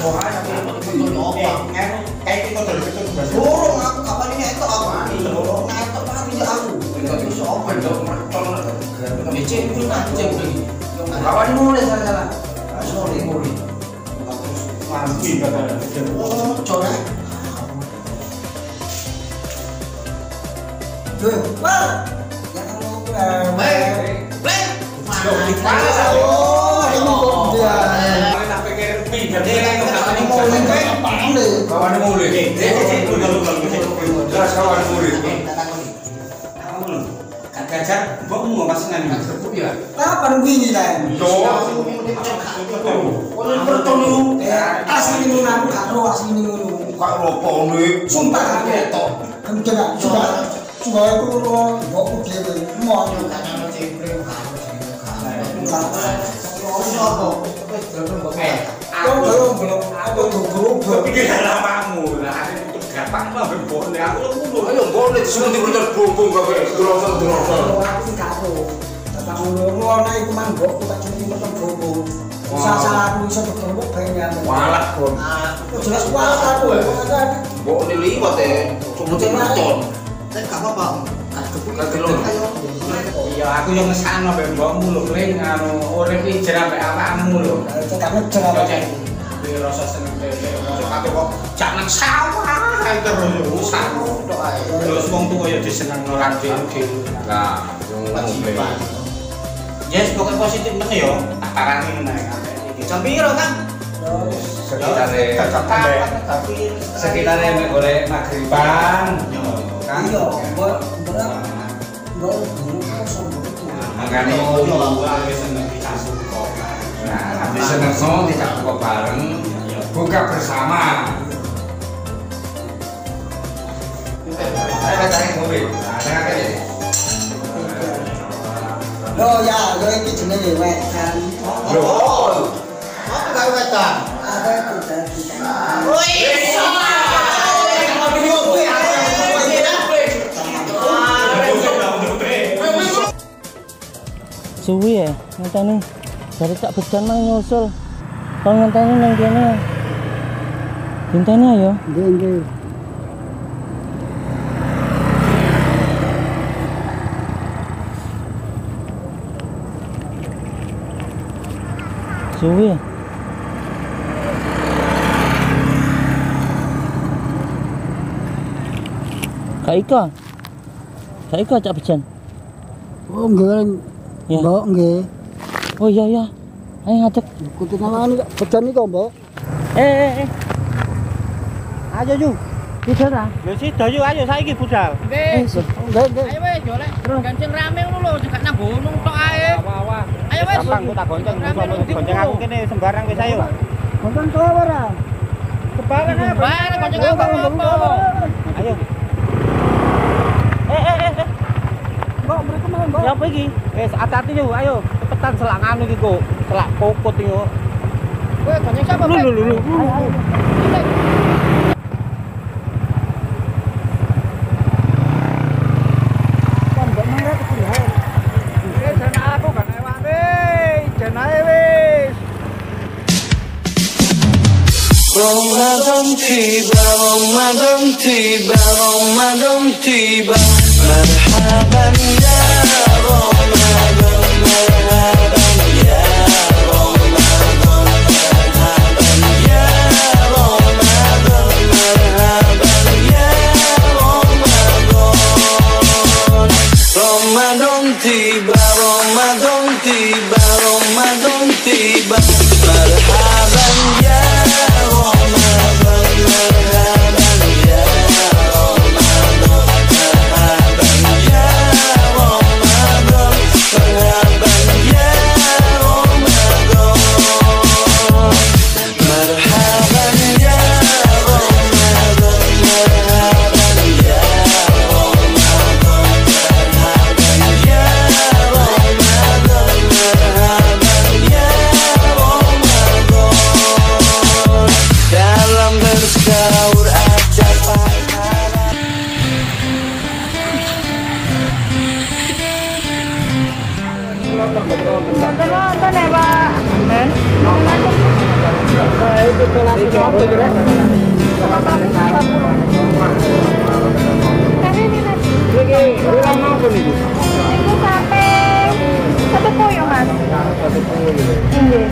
Apa? kayak kita dari itu aku kapan ini itu apa aku? Itu apa? Mercon. Begini. Kawan mulai salah. Sorry. Mati kata. Oh, corak. Oh. Ini mau lengkap, boleh. Kawan mulai. Eh, eh, eh, udah lu kalau Jelas kawan mulai. Gajah, mbok mau pasengan iki. Sebut ya. Kapan wingi lah? Yo. Bertemu. Asli ini aku karo asli ini ngono. Kak lopo nih. Sumpah ketok. Kemudian sudah sudah aku lo bawa dhewe mau kan cempreng Kau belum belum aku belum Pikir lamamu. Lah gampang. Aku lu ngono. Ayo ngene disuruh diberikan bumbung gawe drosel-drosel. aku sing karo. Tetap ngono ngono iku mang mbok tak cuma metu bobo. Sasa aku iso. Walah, Gon. Aku jelas aku. Mbok liwat. Cuma gak apa-apa. Gak kebuk Gak gelem. Iya, aku yang ngesano mbek mbokmu lho, Kling, anu urip iki jer ambek awakmu lho. Cek anu cek apa? Kuwi rasa seneng dhewe. Tapi kok jak nang sawah ae terus yo sawah tok ae. Terus wong tuwa ya diseneng ora dhewe. Lah, Wajiban. Yes, pokoknya positif meneh yo. Tak parani meneh ambek iki. Jam piro, Kang? Sekitare tapi sekitare mek golek maghriban. Kan? Iya, kok. nah, so tidak buka bareng, buka bersama. Cari mobil. Nah, tengah. Lo ya, lo iki jenenge wek kan. Loh, apa karo wetan? Tadi. Suwi ya ngenteni. Dari tak bedan mah nyusul. Kalau ngenteni nang kene? Ngenteni ayo Nggih, nggih. suwi. Ya Kak Ika? Kak Ika cak bejan? Oh, nggih. Ya. Mbok nggih. oh iya iya ayo ngadek Kudu nangani bejan iki kok, Mbok. eh eh eh Ayo Yu. budal ah Ya sida Yu, ayo saiki budal. eh Nggih, nggih. Ayo wis golek. Ganceng rame ngono lho, gak nang gunung tok ae. Wah, Ayo wis. Gampang kok tak gonceng, gonceng aku kene sembarang wis ayo. Konten to ora? Kebaran ae. Kebaran gonceng aku apa? Ayo. Eh eh eh. Mbok, mereka mau Mbok. Ya apa iki? Wis hati-hati Yu, ayo. Cepetan selak anu iki kok. Selak kokot iki. Kowe gonceng siapa? Lho. Ayo ayo. Kan. Ramadan tiba, Ramadan tiba, Ramadan tiba Marhaban ya Itu sate. Sate koyo, Mas. Iya.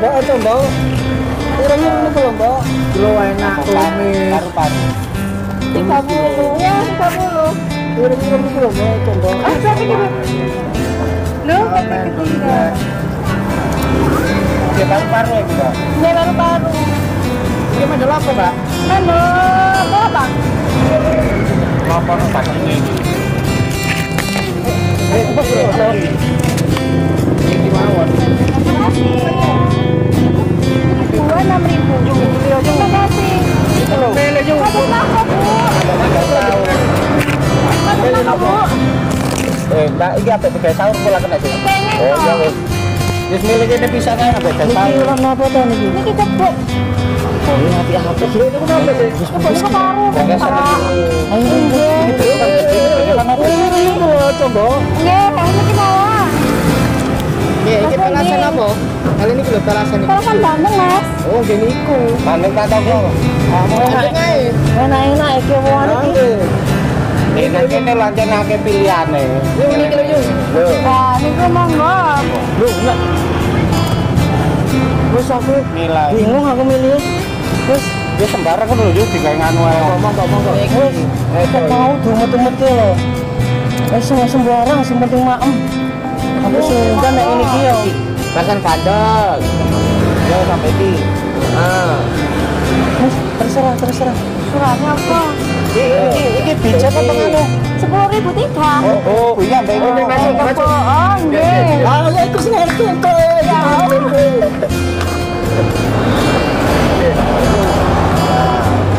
Mbak, coba. Ireng ini kalau mbak. Lo enak, kumis. Paru-paru. Tiga puluh. Ya, tiga puluh. Ini kalau mbak, coba. Ah, berapa gitu? Lu, ketiga. Paru-paru ya, Mbak. Ini. Ini apa, Mbak? Apa? Apa ini? Eh, Mbak, iki apa tiga sahur kula kena sih. Oh, iya wis. Wis milih kene bisa kan apa tiga sahur. ulang apa niki? Ini kita buk. Ini apa sih? Itu kenapa sih? Kebun itu baru. Ayo Itu kan apa? Coba. Iya, ini kita bawa. Iya, iki pelasan apa? Kali ini pelasan kan Mas. Oh, gini iku. Bandeng tak tahu kok. Enak ae. enak-enak iki wong iki. Ini kene lancenake pilihane. Yo ini kilo yo. Lho. Wah, ini gue monggo. Lho, enggak. Wes aku Nilai. bingung aku milih. Wes Dia sembarang kan lho yo digawe nganu ae. ngomong kok ngomong. Wes kok mau dumet-dumet ki lho. Wes sing sembarang sing penting maem. Aku sungkan nek ini ki yo. Yo sampai di. Ah. Wes terserah terserah. Suratnya apa? Iki iki bijak apa nganu? Sepuluh ribu tiga. Oh, oh, iya mbak ini masuk masuk. Oh, nggih. Ah, ya itu sih ngerti kok.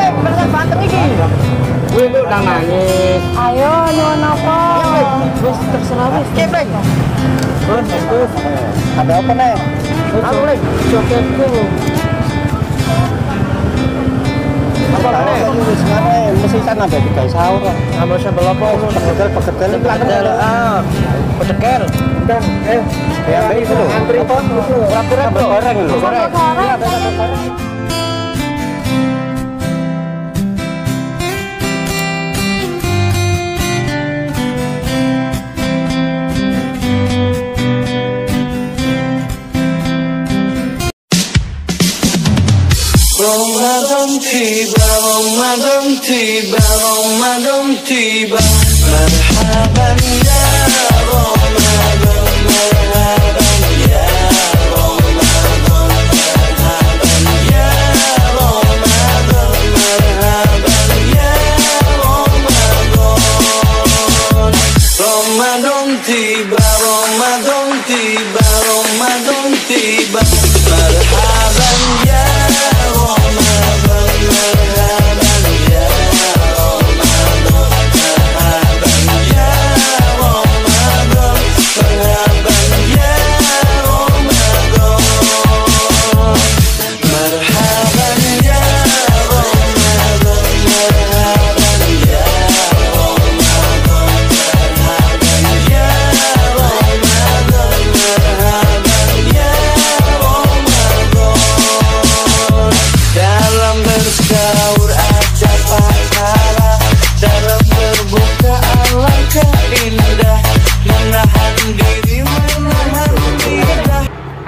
Beb. Pelasan banteng iki. Nang nangis. Ayo, nyuwun apa? terserah. Terus, terus. Ada apa nih? Joketku. Apa nih? Wis ngene mesti ada tiga sahur. Ah. Eh ya itu lho. Antri apa? Ora goreng lho. Sambal goreng. Ramadan tiba, Ramadan tiba, Ramadan tiba Marhaban ya Ramadan,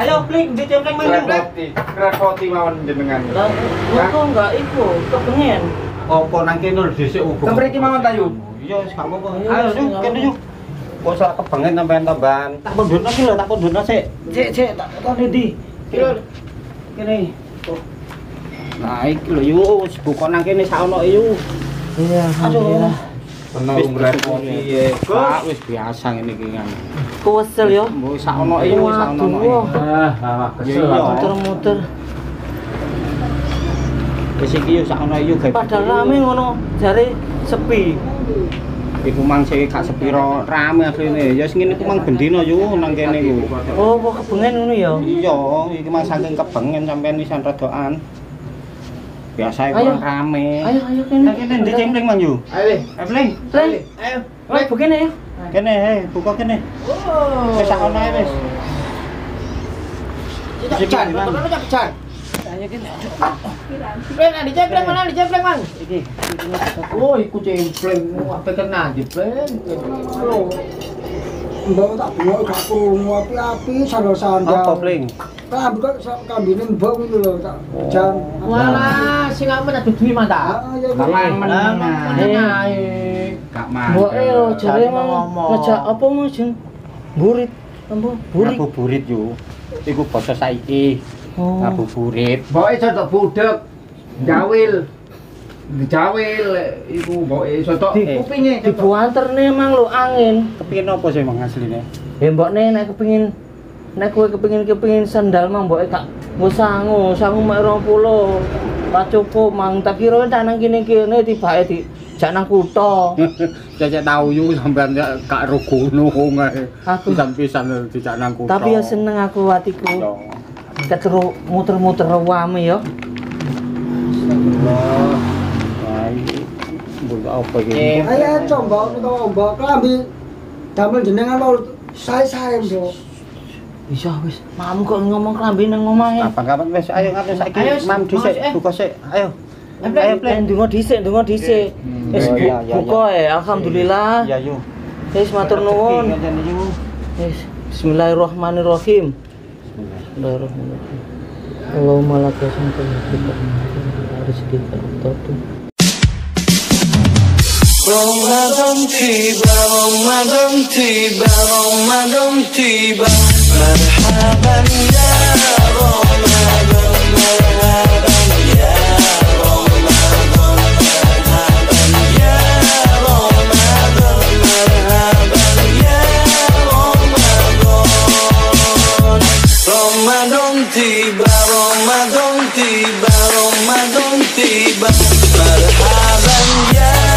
Ayo, Bleng, di templeng mana? Krepoti mawon jenengan. Lah, kok enggak iku, kepengen. Apa nang kene lho dhisik uga. Kan mriki mawon ta, Yu? Iya, gak apa-apa. Ayo, Ayo, yuk, kene yuk. Kok salah kebanget sampean tambahan. Tak pundhutno ki lho, tak pundhutno sik. Sik, sik, tak tak ndi. Ki lho. Kene. Tuh. Nah, iki lho yuk, wis buka nang kene saono yuk. Iya, alhamdulillah. Tenang Wis ngrepoti. Pak, wis biasa ngene iki kan. Yo. Mbok saono yuk, saono. Waduh, Ah, ah, Iya, iya. kesel. muter-muter. Wis iki yo. Padahal rame ngono, jare sepi. Iku mang sing gak sepiro rame asline. Ya sing ngene ku mang bendino yo nang kene ku. Oh, kok kebengen ngono ya. Iya, iki mang saking kebengen sampean wisan redokan. Biasa Ayo. iku rame. Ayo, ayo kene. Nang kene ndi cempleng mang yo. Ayo, Pleng. Pleng. Ayo. Ayo begini ya. Kene, hei, buka kene. Oh. Wis sakno ae wis. Tidak pecan, betul tidak pecan. Ayo kene. Mana mang? Iki. Oh, ikut cempleng, apa kena di pleng? Oh, Mbak tak buat gak krungu api-api sandal-sandal. Apa kok kambine mbok ngono lho tak. Walah, sing ya. mangan. Lah, mana ae? gak mandi. Mbok e jare ngejak apa mau jeneng? Burit. Apa? Burit. Aku burit yo. Iku basa saiki. Oh. Aku burit. Mbok cocok contoh budek. Jawil. Jawil iku mbok eh, cocok kupinge. Dibuanterne mang lho angin. Kepiye apa sih mang asline? Ya mbokne nek kepengin nek kowe kepengin kepengin sandal mang mbok tak gak ngusangu, sangu mek 20. Pak cukup mang tak kira nang kene-kene tibake di jak nang kutha. Cecek tau yo sampean ya gak ro gunung ae. Aku- pisan-pisan dijak nang kutho. Tapi ya seneng aku atiku. Yo. Ketero muter-muter wame ya. Allah. Mbok apa iki? Ayo coba utawa mbok kelambi damel jenengan sae-sae mbok. Bisa wis. Mam kok ngomong klambi nang omahe. Kapan-kapan wis ayo ngaten saiki Ayo, mam dhisik eh. buka sik. Ayo. Pleng. ndonga dhisik, ndonga dhisik. Wis bu- iya, iya, buka ya, alhamdulillah. Ya yo. Wis matur nuwun. Wis, Bismillahirrahmanirrahim. Bismillahirrahmanirrahim. Allahumma laka sampai kita rezeki tertentu. Ramadan tiba, Ramadan tiba, Ramadan tiba Marhaban ya Roma non tiba, Roma non tiba, Roma ya